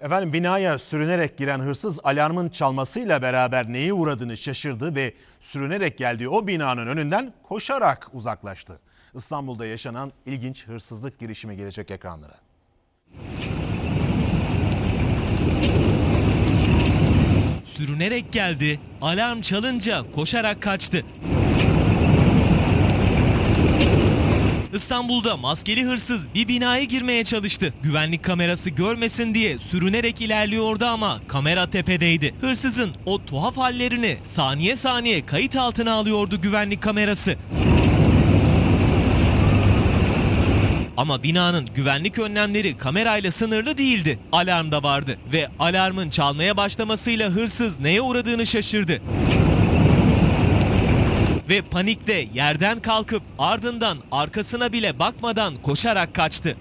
Efendim binaya sürünerek giren hırsız alarmın çalmasıyla beraber neye uğradığını şaşırdı ve sürünerek geldiği o binanın önünden koşarak uzaklaştı. İstanbul'da yaşanan ilginç hırsızlık girişimi gelecek ekranlara. Sürünerek geldi, alarm çalınca koşarak kaçtı. İstanbul'da maskeli hırsız bir binaya girmeye çalıştı. Güvenlik kamerası görmesin diye sürünerek ilerliyordu ama kamera tepedeydi. Hırsızın o tuhaf hallerini saniye saniye kayıt altına alıyordu güvenlik kamerası. Ama binanın güvenlik önlemleri kamerayla sınırlı değildi. Alarm da vardı ve alarmın çalmaya başlamasıyla hırsız neye uğradığını şaşırdı. Ve panikte yerden kalkıp ardından arkasına bile bakmadan koşarak kaçtı.